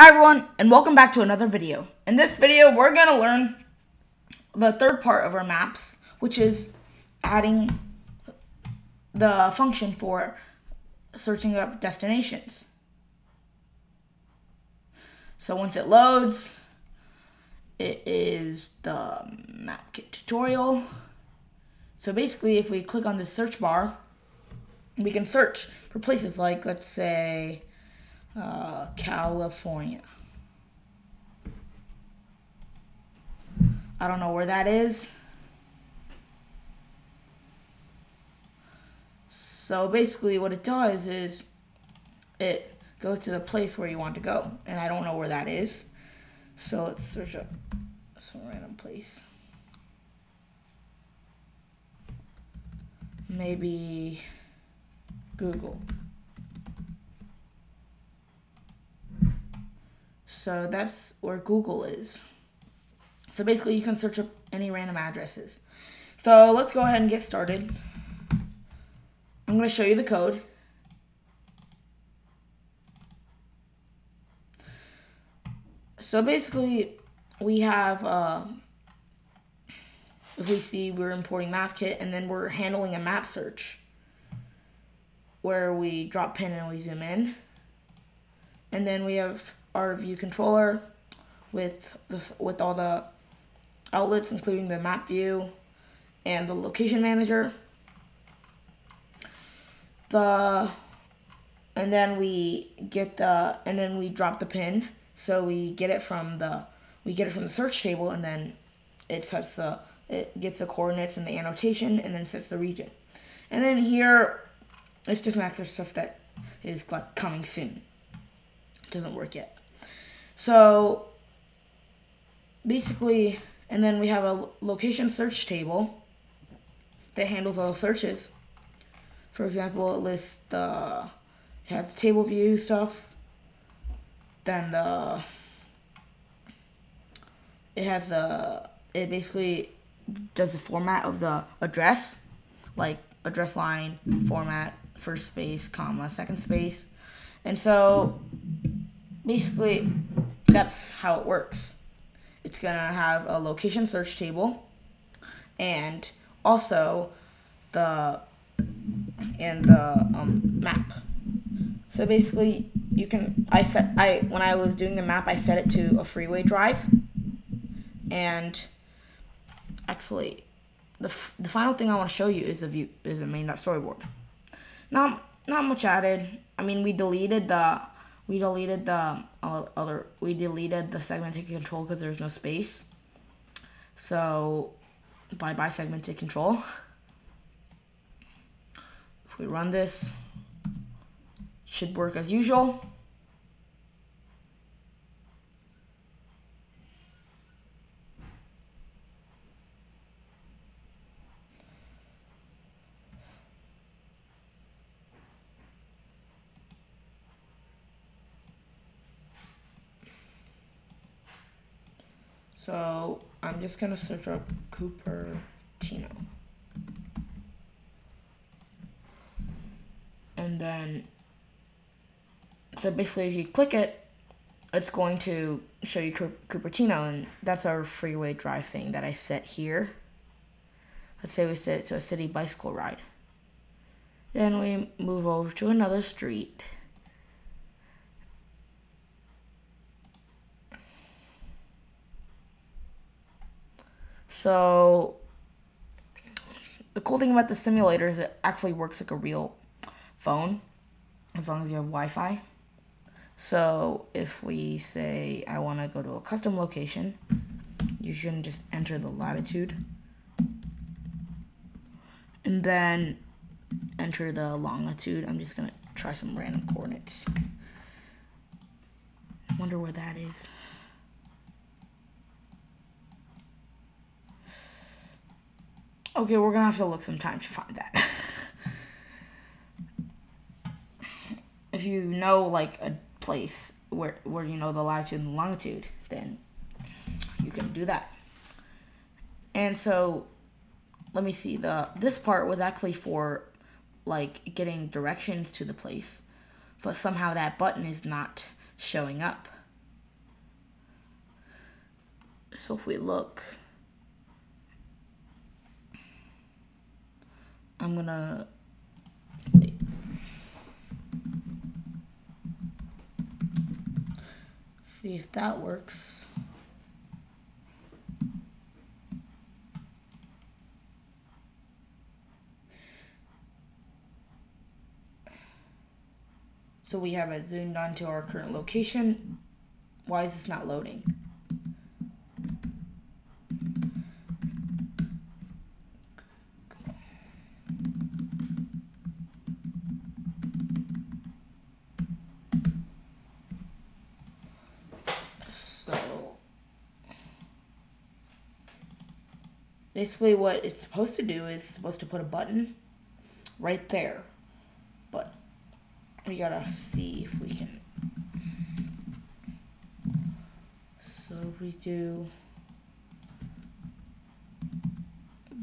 Hi everyone, and welcome back to another video. In this video, we're going to learn the third part of our maps, which is adding the function for searching up destinations. So once it loads, it is the MapKit tutorial. So basically, if we click on the search bar, we can search for places like, let's say, uh, California. I don't know where that is. So basically what it does is it goes to the place where you want to go. And I don't know where that is. So let's search up some random place. Maybe Google. So that's where Google is. So basically you can search up any random addresses. So let's go ahead and get started. I'm going to show you the code. So basically we have, uh, if we see we're importing MapKit and then we're handling a map search where we drop pin and we zoom in. And then we have our view controller with the, with all the outlets, including the map view and the location manager. The and then we get the and then we drop the pin. So we get it from the we get it from the search table and then it sets the it gets the coordinates and the annotation and then sets the region. And then here it's just extra stuff that is like coming soon. It doesn't work yet. So basically, and then we have a location search table that handles all searches. For example, it lists the, it has the table view stuff, then the, it has the, it basically does the format of the address, like address line, format, first space, comma, second space. And so basically that's how it works. It's gonna have a location search table and also the and the um, map. So basically, you can I set I when I was doing the map, I set it to a freeway drive, and actually, the the final thing I want to show you is a view is a main.storyboard. Not not much added. I mean, we deleted the we deleted the uh, other we deleted the segmented control because there's no space. So bye bye segmented control. If we run this should work as usual So I'm just gonna search up Cupertino. And then, so basically if you click it, it's going to show you Cupertino and that's our freeway drive thing that I set here. Let's say we set it to a city bicycle ride. Then we move over to another street. So the cool thing about the simulator is it actually works like a real phone as long as you have Wi-Fi. So if we say I want to go to a custom location, you shouldn't just enter the latitude and then enter the longitude. I'm just going to try some random coordinates. Wonder where that is. Okay, we're gonna have to look some time to find that. if you know like a place where where you know the latitude and longitude, then you can do that. And so let me see the this part was actually for like getting directions to the place, but somehow that button is not showing up. So if we look, I'm gonna see if that works. So we have it zoomed onto our current location. Why is this not loading? So basically what it's supposed to do is supposed to put a button right there. But we gotta see if we can. So we do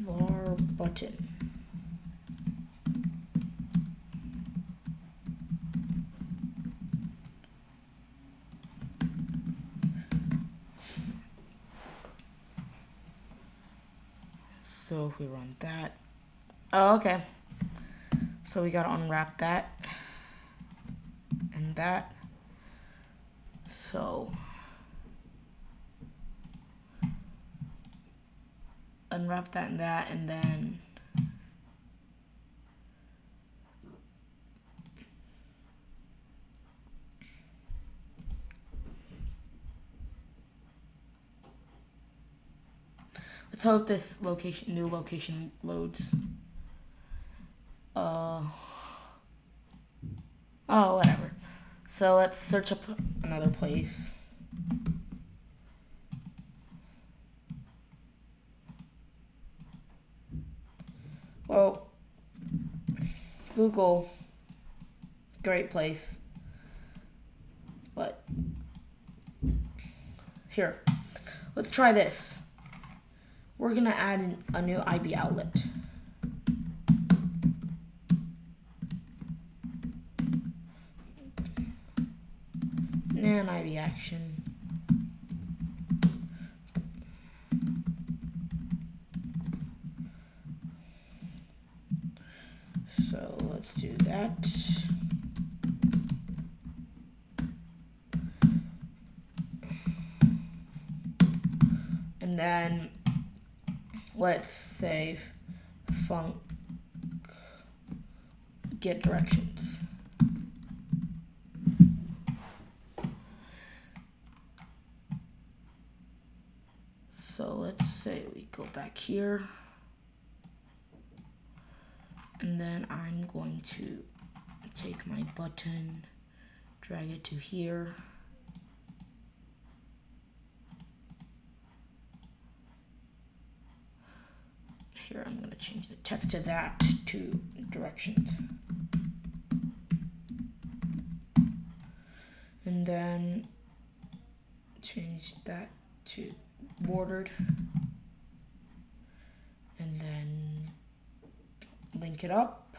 var button. If we run that, oh, okay. So we gotta unwrap that and that. So unwrap that and that and then Let's hope this location new location loads. Uh Oh, whatever. So let's search up another place. Well, Google, great place. But, here, let's try this. We're going to add a new IB outlet. and IB action. So let's do that. And then let's say func get directions. So let's say we go back here. And then I'm going to take my button, drag it to here. Here. I'm going to change the text to that to directions. And then change that to bordered. And then link it up.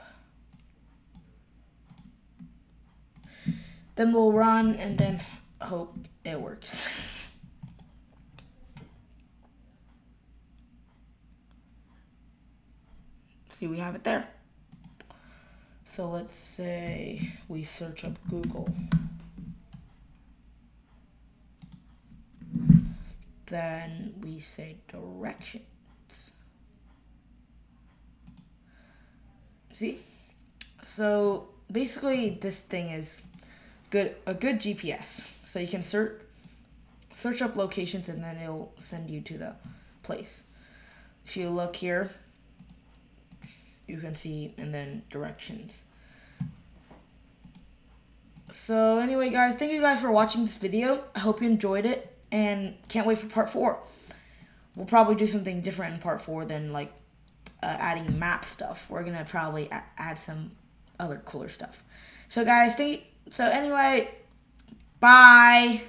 Then we'll run and then hope it works see we have it there so let's say we search up Google then we say directions. See? So basically this thing is good a good GPS. So you can search search up locations and then it'll send you to the place. If you look here, you can see and then directions. So anyway guys, thank you guys for watching this video. I hope you enjoyed it and can't wait for part four. We'll probably do something different in part four than like uh, adding map stuff. We're gonna probably add some other cooler stuff. So guys, stay. So anyway, bye.